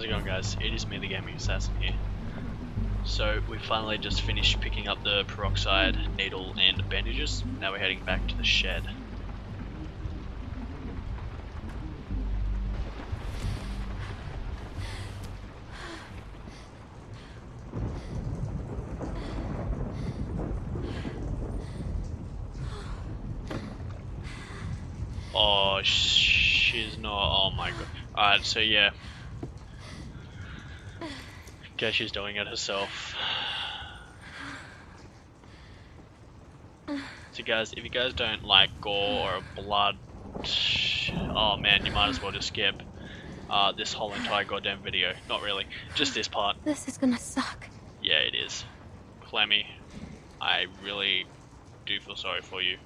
How's it going guys? It is me the Gaming Assassin here. So we finally just finished picking up the peroxide, needle and bandages. Now we're heading back to the shed. Oh, she's not. Oh my god. Alright, so yeah. Guess she's doing it herself. So guys, if you guys don't like gore or blood, oh man, you might as well just skip uh, this whole entire goddamn video. Not really, just this part. This is gonna suck. Yeah, it is. Clemmy, I really do feel sorry for you.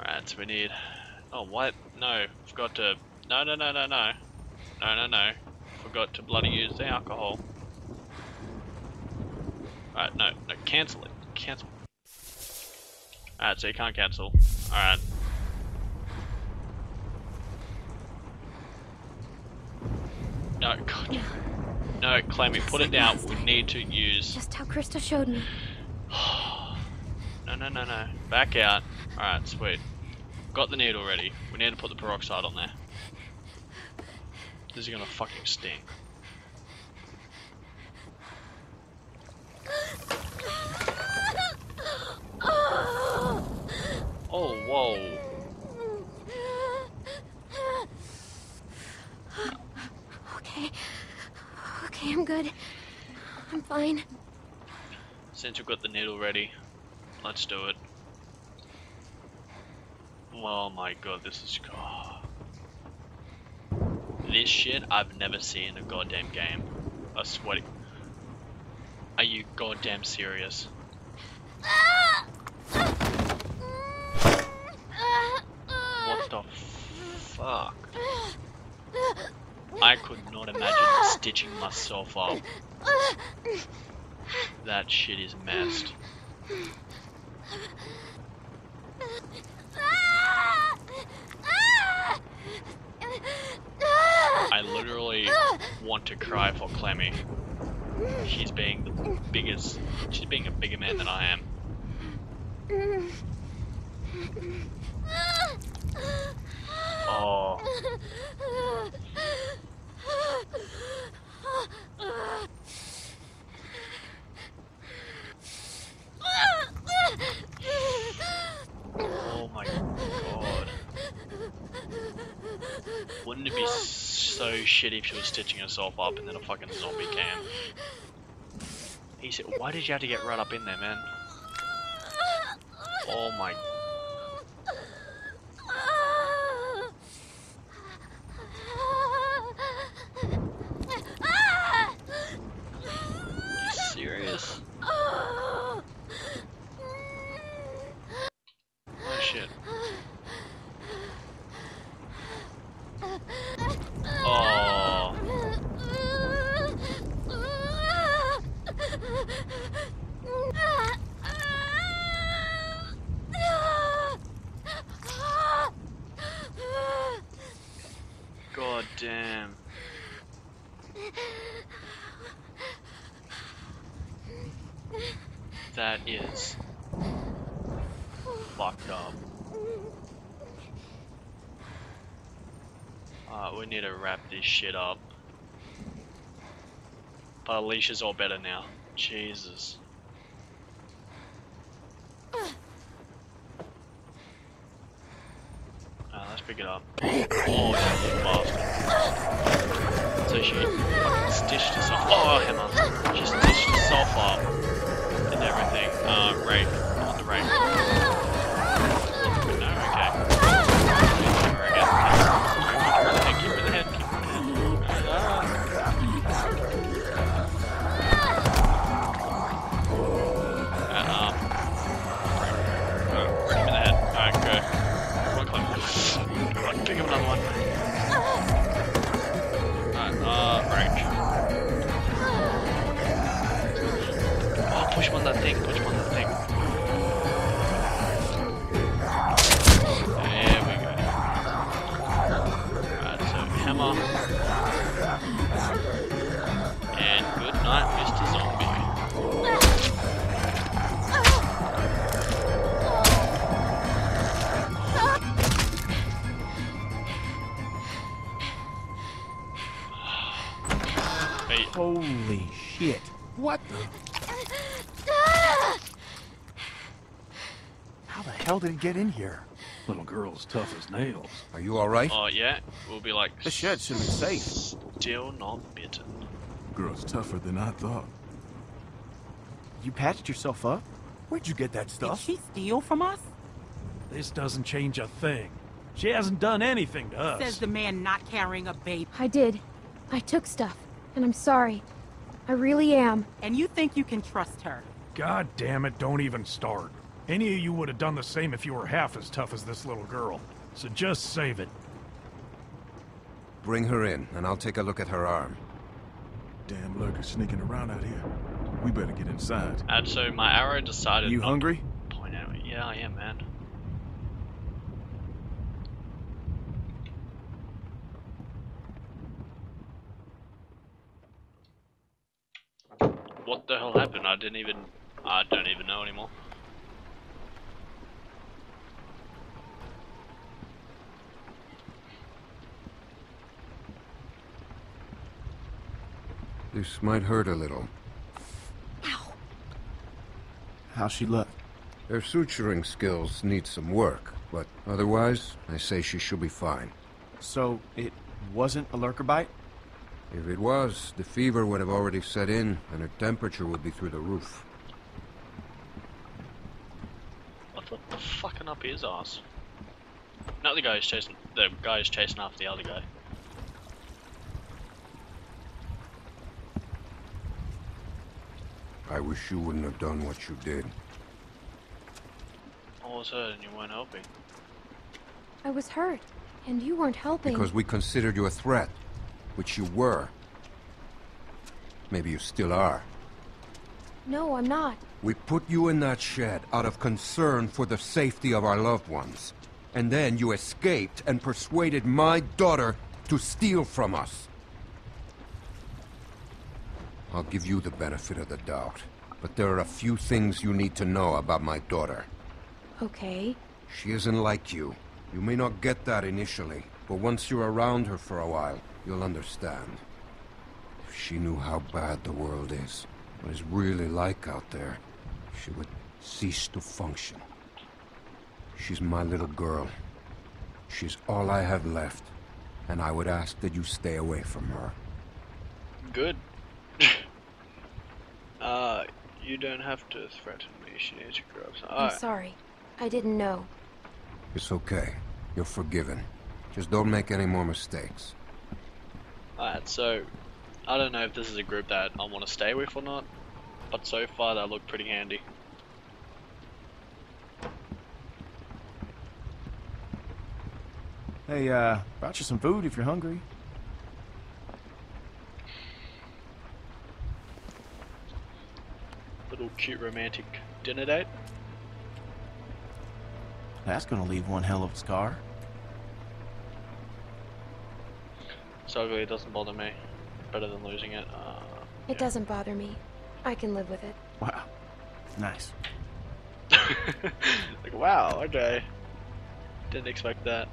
Alright, so we need... Oh, what? No, forgot to... No, no, no, no, no. No, no, no. Forgot to bloody use the alcohol. Alright, no, no, cancel it. Cancel. Alright, so you can't cancel. Alright. No, God. No, Clemmy, put it down. We need to use... Just how Christa showed me. no, no, no, no. Back out. Alright, sweet. Got the needle ready. We need to put the peroxide on there. This is gonna fucking sting. Oh, whoa. Okay. Okay, I'm good. I'm fine. Since we've got the needle ready, let's do it. Oh my god, this is... Oh. This shit I've never seen in a goddamn game. I swear. Are you goddamn serious? What the fuck? I could not imagine stitching myself up. That shit is messed. I literally want to cry for Clemmy. She's being the biggest, she's being a bigger man than I am. Oh. Oh my god. Wouldn't it be so shitty if she was stitching herself up and then a fucking zombie came? He said, why did you have to get right up in there, man? Oh my... That is fucked up. Uh, we need to wrap this shit up. But Alicia's all better now. Jesus. Uh, let's pick it up. Oh, bastard. So she fucking stitched herself. Oh, Emma. She stitched herself up everything. Uh, rape. What the? How the hell did he get in here? Little girl's tough as nails. Are you alright? Oh yeah, we'll be like. The shed should be safe. Still not bitten. Girl's tougher than I thought. You patched yourself up? Where'd you get that Did stuff? she steal from us? This doesn't change a thing. She hasn't done anything to us. Says the man not carrying a baby. I did. I took stuff, and I'm sorry. I really am. And you think you can trust her? God damn it, don't even start. Any of you would have done the same if you were half as tough as this little girl. So just save it. Bring her in, and I'll take a look at her arm. Damn lurker sneaking around out here. We better get inside. And so my arrow decided. You hungry? Point out. Yeah, I am, man. What the hell happened? I didn't even. I don't even know anymore. This might hurt a little. Ow. How's she look? Her suturing skills need some work, but otherwise, I say she should be fine. So, it wasn't a lurker bite? If it was, the fever would have already set in, and her temperature would be through the roof. What the, the fucking up his ass? Not the guy who's chasing. The guy who's chasing after the other guy. I wish you wouldn't have done what you did. I was hurt and you weren't helping. I was hurt, and you weren't helping. Because we considered you a threat, which you were. Maybe you still are. No, I'm not. We put you in that shed out of concern for the safety of our loved ones. And then you escaped and persuaded my daughter to steal from us. I'll give you the benefit of the doubt, but there are a few things you need to know about my daughter. Okay. She isn't like you. You may not get that initially, but once you're around her for a while, you'll understand. If she knew how bad the world is, what it's really like out there, she would cease to function. She's my little girl. She's all I have left, and I would ask that you stay away from her. Good. uh, you don't have to threaten me. She needs to grow up. I'm alright. sorry. I didn't know. It's okay. You're forgiven. Just don't make any more mistakes. Alright, so I don't know if this is a group that I want to stay with or not, but so far they look pretty handy. Hey, uh, brought you some food if you're hungry. Little cute romantic dinner date. That's gonna leave one hell of a scar. So ugly it doesn't bother me. Better than losing it. Uh, It doesn't bother me. I can live with it. Wow. Nice. like wow, okay. Didn't expect that.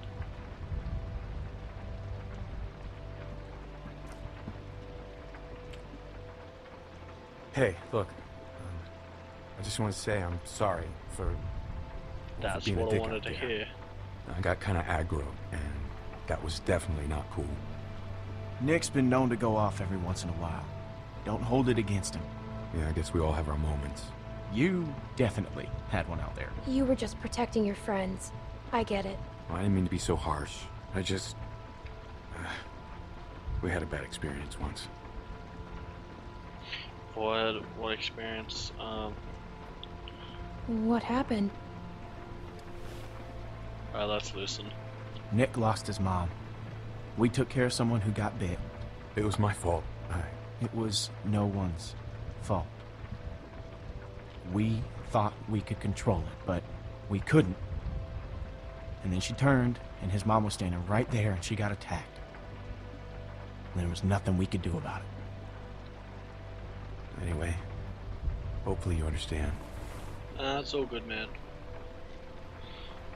Hey, look. Um, I just want to say I'm sorry for. That's being a what I wanted to hear. I got kind of aggro, and that was definitely not cool. Nick's been known to go off every once in a while. Don't hold it against him. Yeah, I guess we all have our moments. You definitely had one out there. You were just protecting your friends. I get it. I didn't mean to be so harsh. I just. we had a bad experience once. What what experience? Um, What happened? alright, let's listen. Nick lost his mom. We took care of someone who got bit. It was my fault. I. It was no one's fault. We thought we could control it, but we couldn't. And then she turned, and his mom was standing right there, and she got attacked. And there was nothing we could do about it. Anyway, hopefully you understand. Uh, it's all good, man.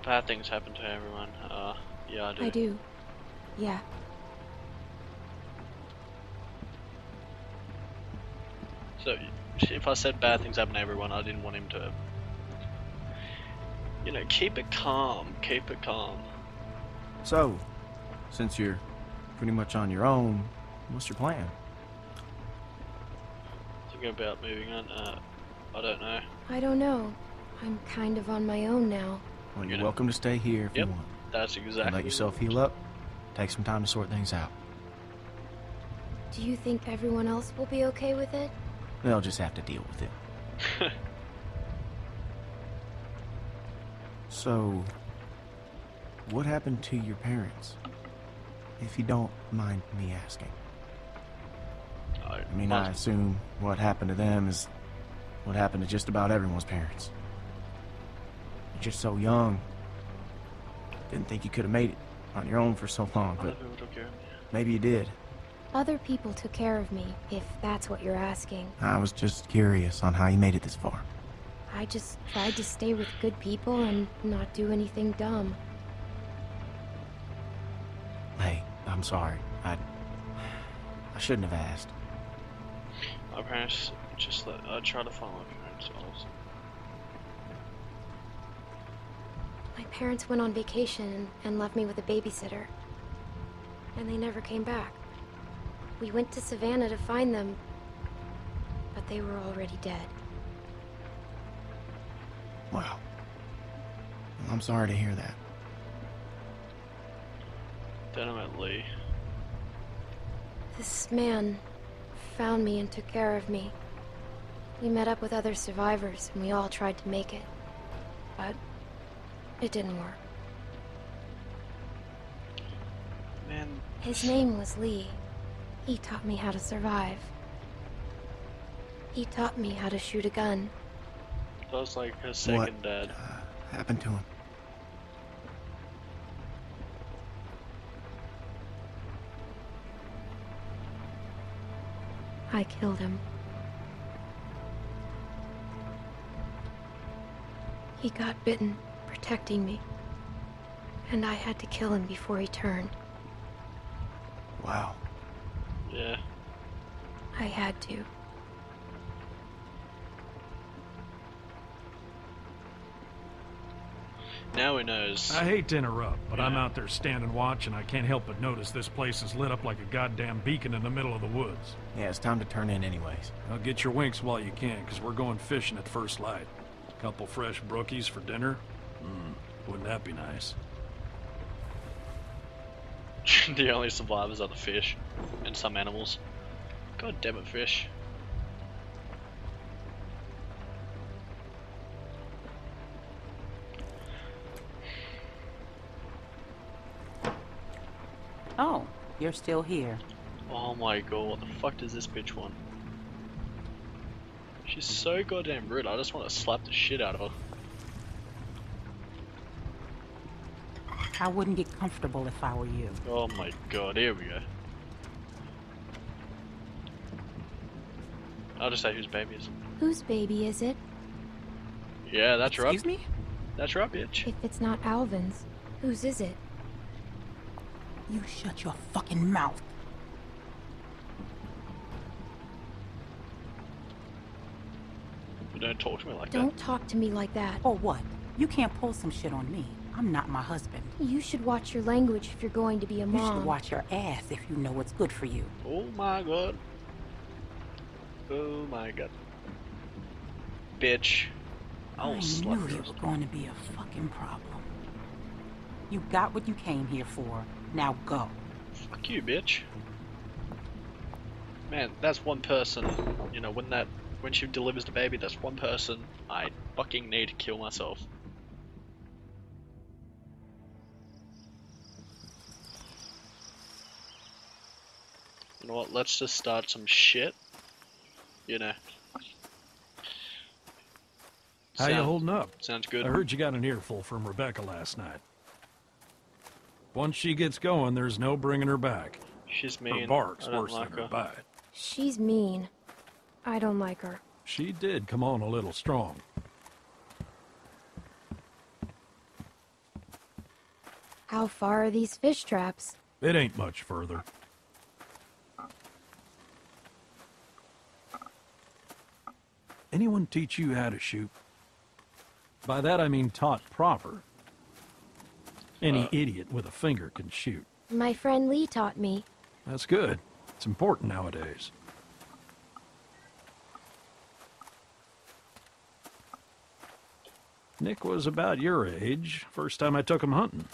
Bad things happen to everyone. Uh, yeah, I do. I do. Yeah. So, if I said bad things happen to everyone, I didn't want him to. You know, keep it calm. Keep it calm. So, since you're pretty much on your own, what's your plan? Thinking about moving on. Uh, I don't know. I don't know. I'm kind of on my own now. Well, You you're know. welcome to stay here if Yep. you want. That's And exactly. let yourself heal up. Take some time to sort things out. Do you think everyone else will be okay with it? They'll just have to deal with it. So, what happened to your parents? If you don't mind me asking. I, I mean, I assume what happened to them is what happened to just about everyone's parents. You're just so young. Didn't think you could have made it on your own for so long, Other but people took care of me. maybe you did. Other people took care of me, if that's what you're asking. I was just curious on how you made it this far. I just tried to stay with good people and not do anything dumb. Hey, I'm sorry. I I shouldn't have asked. My parents just let. I try to follow my parents. Also. My parents went on vacation and, and left me with a babysitter. And they never came back. We went to Savannah to find them, but they were already dead. Wow. I'm sorry to hear that. Then I Lee. This man found me and took care of me. We met up with other survivors and we all tried to make it. But it didn't work. Man, His name was Lee. He taught me how to survive. He taught me how to shoot a gun. that was like her second what dad. uh, happened to him? I killed him. He got bitten, protecting me. And I had to kill him before he turned. Wow. Yeah. I had to. Now he knows. I hate to interrupt, but I'm out there standing watch, and I can't help but notice this place is lit up like a goddamn beacon in the middle of the woods. Yeah, it's time to turn in anyways. Now get your winks while you can, because we're going fishing at first light. A Couple fresh brookies for dinner? Hmm, wouldn't that be nice? the only survivors are the fish and some animals. God damn it, fish. Oh, you're still here. Oh my god, what the fuck does this bitch want? She's so goddamn rude, I just want to slap the shit out of her. I wouldn't get comfortable if I were you. Oh my god, here we go. I'll just say whose baby is it. Whose baby is it? Yeah, that's right. Excuse me? That's right, bitch. If it's not Alvin's, whose is it? You shut your fucking mouth. You don't talk to me like that. Don't talk to me like that. Or what? You can't pull some shit on me. I'm not my husband. You should watch your language if you're going to be a You mom. should watch your ass if you know what's good for you. Oh my god. Oh my god. Bitch. I'll I knew you her. were going to be a fucking problem. You got what you came here for. Now go. Fuck you, bitch. Man, that's one person. You know, when that when she delivers the baby, that's one person I fucking need to kill myself. Know what? Let's just start some shit. You know. How you holding up? Sounds good. I heard you got an earful from Rebecca last night. Once she gets going, there's no bringing her back. She's Her mean. bark's I don't worse like than her her. bite. She's mean. I don't like her. She did come on a little strong. How far are these fish traps? It ain't much further. Anyone teach you how to shoot? By that I mean taught proper. Any Uh. idiot with a finger can shoot. My friend Lee taught me. That's good. It's important nowadays. Nick was about your age, first time I took him hunting.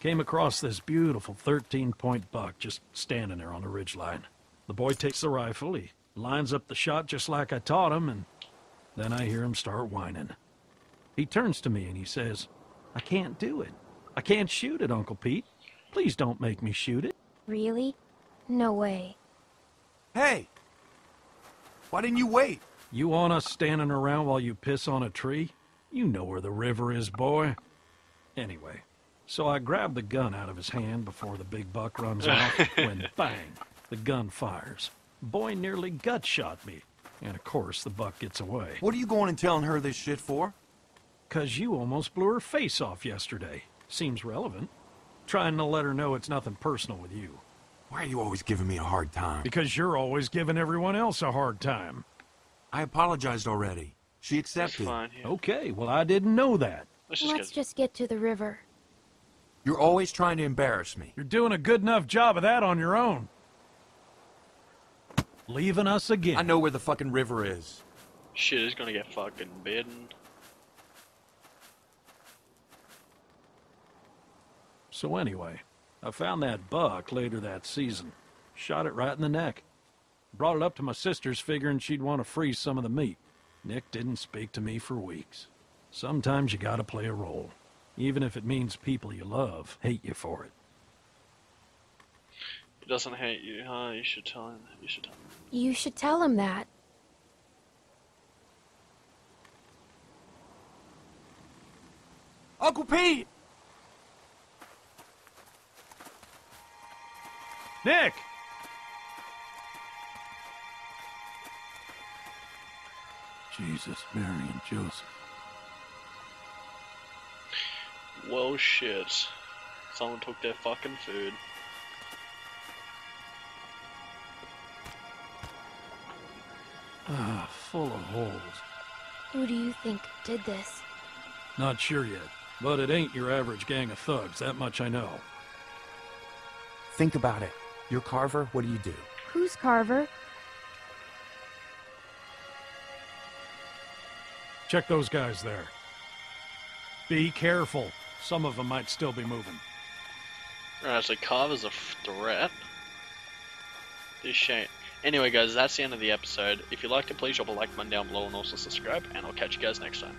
Came across this beautiful 13-point buck just standing there on the ridge line. The boy takes the rifle, he lines up the shot just like I taught him, and then I hear him start whining. He turns to me and he says, I can't do it. I can't shoot it, Uncle Pete. Please don't make me shoot it. Really? No way. Hey! Why didn't you wait? You want us standing around while you piss on a tree? You know where the river is, boy. Anyway, so I grab the gun out of his hand before the big buck runs off, when bang, the gun fires. Boy nearly gut shot me. And of course, the buck gets away. What are you going and telling her this shit for? Cause you almost blew her face off yesterday. Seems relevant. Trying to let her know it's nothing personal with you. Why are you always giving me a hard time? Because you're always giving everyone else a hard time. I apologized already. She That's accepted. fine. Yeah. Okay, well, I didn't know that. Let's just Let's get. just get to the river. You're always trying to embarrass me. You're doing a good enough job of that on your own. Leaving us again. I know where the fucking river is. Shit is gonna get fucking bitten. So anyway, I found that buck later that season. Shot it right in the neck. Brought it up to my sister's figuring she'd want to freeze some of the meat. Nick didn't speak to me for weeks. Sometimes you gotta play a role. Even if it means people you love hate you for it. He doesn't hate you, huh? You should tell him. You should tell him. You should tell him that. Uncle Pete! Nick! Jesus, Mary, and Joseph. Well, shit. Someone took their fucking food. Ah, full of holes. Who do you think did this? Not sure yet, but it ain't your average gang of thugs, that much I know. Think about it. You're Carver, what do you do? Who's Carver? Check those guys there. Be careful. Some of them might still be moving. Right, so Carver's a threat. This shit. Anyway, guys, that's the end of the episode. If you liked it, please drop a like button down below and also subscribe, and I'll catch you guys next time.